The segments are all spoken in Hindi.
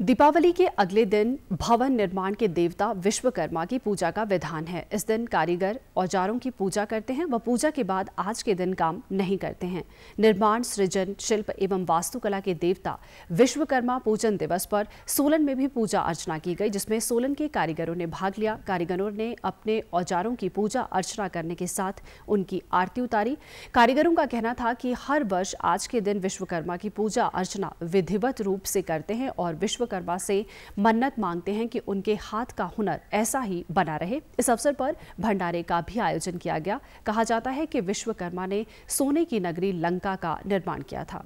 दीपावली के अगले दिन भवन निर्माण के देवता विश्वकर्मा की पूजा का विधान है। इस दिन कारीगर औजारों की पूजा करते हैं व पूजा के बाद आज के दिन काम नहीं करते हैं। निर्माण, सृजन, शिल्प एवं वास्तुकला के देवता विश्वकर्मा पूजन दिवस पर सोलन में भी पूजा अर्चना की गई, जिसमें सोलन के कारीगरों ने भाग लिया। कारीगरों ने अपने औजारों की पूजा अर्चना करने के साथ उनकी आरती उतारी। कारीगरों का कहना था कि हर वर्ष आज के दिन विश्वकर्मा की पूजा अर्चना विधिवत रूप से करते हैं और विश्व विश्वकर्मा से मन्नत मांगते हैं कि उनके हाथ का हुनर ऐसा ही बना रहे। इस अवसर पर भंडारे का भी आयोजन किया गया। कहा जाता है कि विश्वकर्मा ने सोने की नगरी लंका का निर्माण किया था।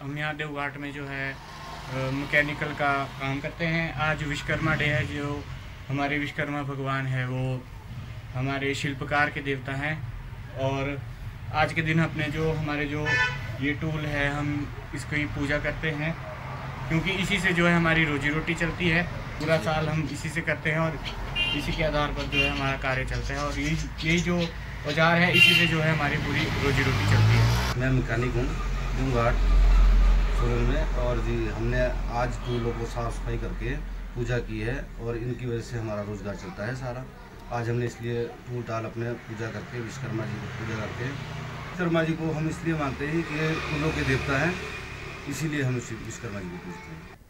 हम यहाँ देवघाट में जो है मैकेनिकल का काम करते हैं। आज विश्वकर्मा डे है, जो हमारे विश्वकर्मा भगवान है, वो हमारे शिल्पकार के देवता हैं। और आज के दिन अपने जो हमारे जो ये टूल है हम इसकी पूजा करते हैं। क्योंकि इसी से जो है हमारी रोजी रोटी चलती है। पूरा साल हम इसी से करते हैं और इसी के आधार पर जो है हमारा कार्य चलता है और यही यही जो औज़ार है इसी से जो है हमारी पूरी रोजी रोटी चलती है। मैं मैकेनिक हूँ जूंघाट सोलन में और जी हमने आज टूलों को साफ़ सफ़ाई करके पूजा की है और इनकी वजह से हमारा रोज़गार चलता है सारा। आज हमने इसलिए टूल टाल अपने पूजा करके विश्वकर्मा जी को पूजा करके विश्वकर्मा जी को हम इसलिए मानते हैं कि ये फूलों के देवता हैं, इसीलिए हम विश्वकर्मा जी को पूछते हैं।